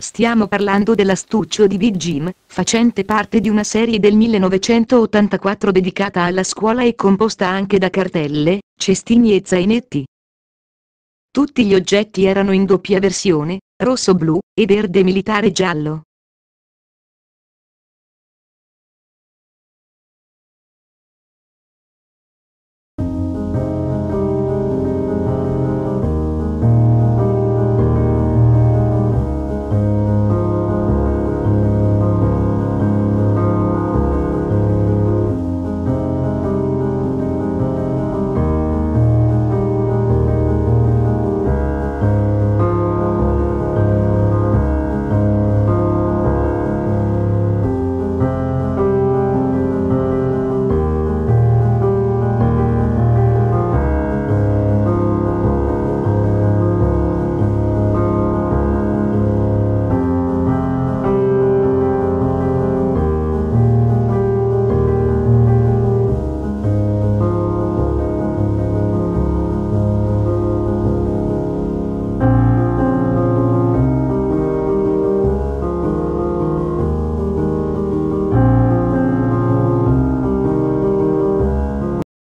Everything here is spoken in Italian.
Stiamo parlando dell'astuccio di Big Jim, facente parte di una serie del 1984 dedicata alla scuola e composta anche da cartelle, cestini e zainetti. Tutti gli oggetti erano in doppia versione, rosso-blu, e verde militare giallo.